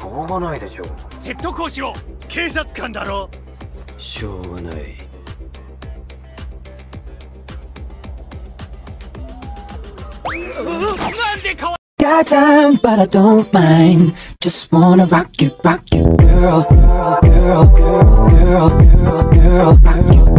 しょうがないでしょう説得をしろ警察官だろしょうがないなんでかわ Got time, but I don't mind. Just wanna rock it, rock it, girl, girl, girl, girl, girl, girl, girl, rock it,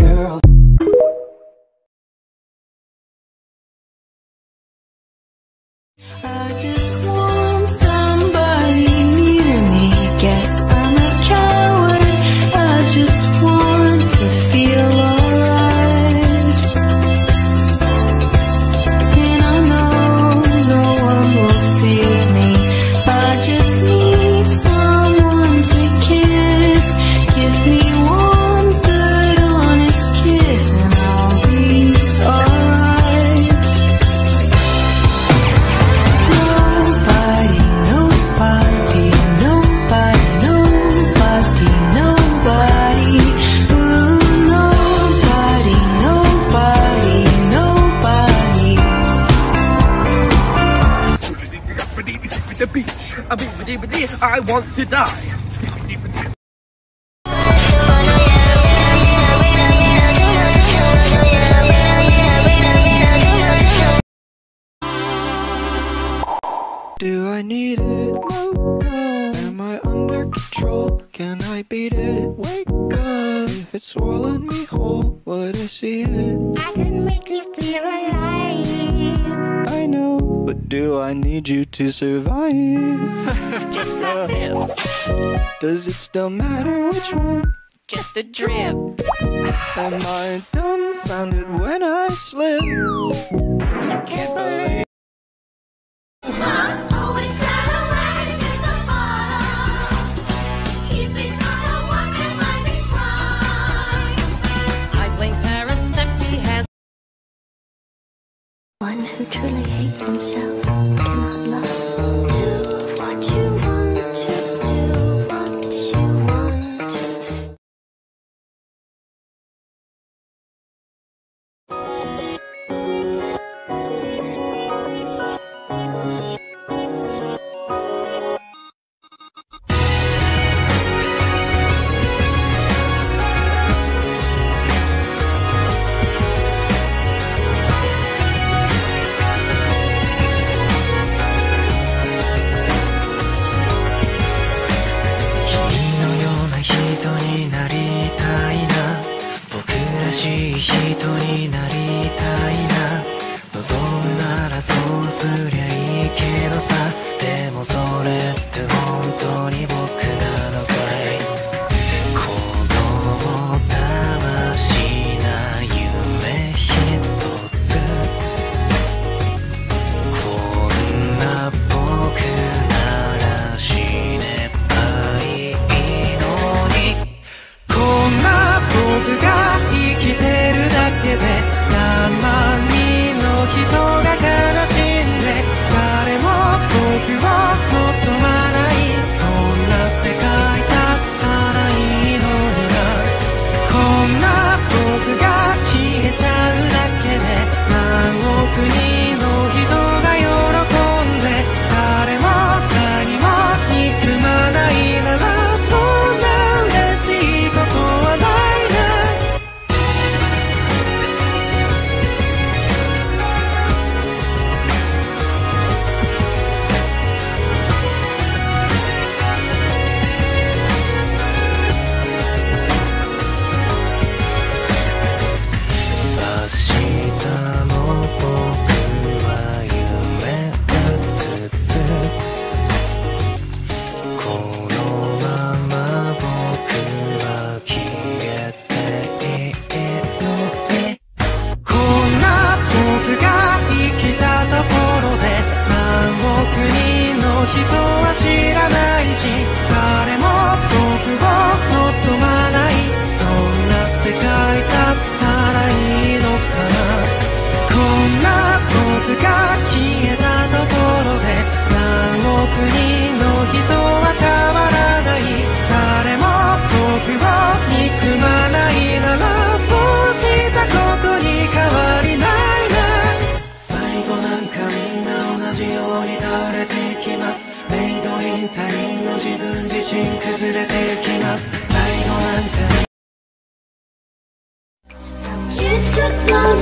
I want to die. Do I need it? Am I under control? Can I beat it? Wake up! If it's swallowed me whole, would I see it? I can make you feel alive. I but do I need you to survive? Just a sip, Does it still matter which one? just a drip. Am I dumbfounded when I slip? Can't believe. One who truly hates himself 人に人は知らないし誰も僕を望まないそんな世界だったらいいのか。なこんな僕が消えたところで何億人の人は変わらない誰も僕を憎まないならそうしたことに変わりないな最後なんかみんな同じように垂れて他人の自分自身崩れてゆきます。最後なんて Kids are grown,